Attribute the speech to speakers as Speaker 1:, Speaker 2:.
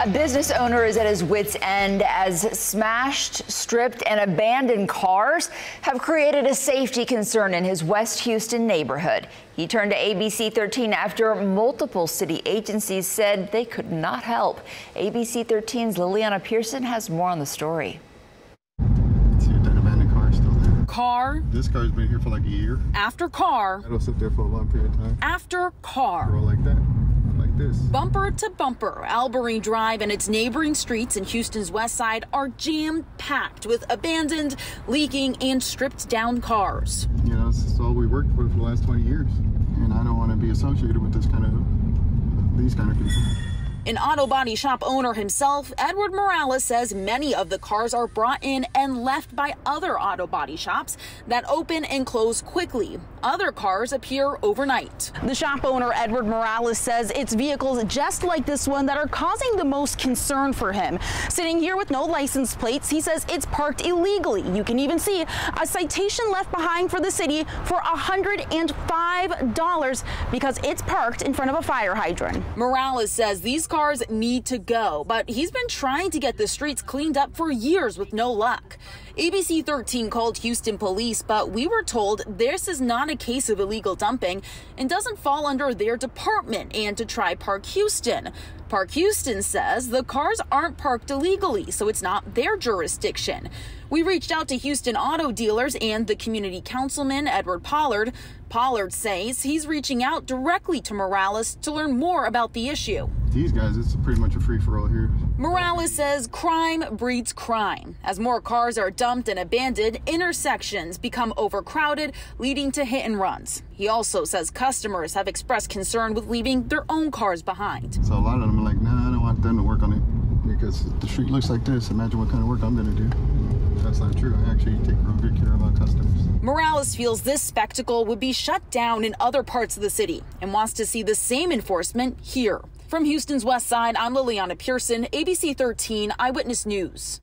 Speaker 1: A business owner is at his wits' end as smashed, stripped, and abandoned cars have created a safety concern in his West Houston neighborhood. He turned to ABC 13 after multiple city agencies said they could not help. ABC 13's Lileana Pearson has more on the story.
Speaker 2: See that abandoned car?
Speaker 3: Car
Speaker 2: This car's been here for like a year.
Speaker 3: after car
Speaker 2: It'll sit there for a long period of time.
Speaker 3: after car.
Speaker 2: Roll like that, like this.
Speaker 3: Bumper to bumper, Albury Drive and its neighboring streets in Houston's west side are jam packed with abandoned, leaking, and stripped down cars.
Speaker 2: You know, this is all we worked for for the last 20 years, and I don't want to be associated with this kind of these kind of people.
Speaker 3: An auto body shop owner himself, Edward Morales, says many of the cars are brought in and left by other auto body shops that open and close quickly. Other cars appear overnight.
Speaker 4: The shop owner, Edward Morales, says it's vehicles just like this one that are causing the most concern for him. Sitting here with no license plates, he says it's parked illegally. You can even see a citation left behind for the city for $105 because it's parked in front of a fire hydrant.
Speaker 3: Morales says these cars need to go, but he's been trying to get the streets cleaned up for years with no luck. ABC 13 called Houston police, but we were told this is not a case of illegal dumping and doesn't fall under their department and to try Park Houston. Park Houston says the cars aren't parked illegally, so it's not their jurisdiction. We reached out to Houston auto dealers and the community councilman, Edward Pollard. Pollard says he's reaching out directly to Morales to learn more about the issue.
Speaker 2: These guys, it's pretty much a free for all here.
Speaker 3: Morales says crime breeds crime. As more cars are dumped and abandoned, intersections become overcrowded, leading to hit and runs. He also says customers have expressed concern with leaving their own cars behind.
Speaker 2: So a lot of them are like, nah, I don't want them to work on it because the street looks like this. Imagine what kind of work I'm gonna do. That's not true. I actually take real good care of our customers.
Speaker 3: Morales feels this spectacle would be shut down in other parts of the city and wants to see the same enforcement here. From Houston's West Side, I'm Lileana Pearson, ABC 13 Eyewitness News.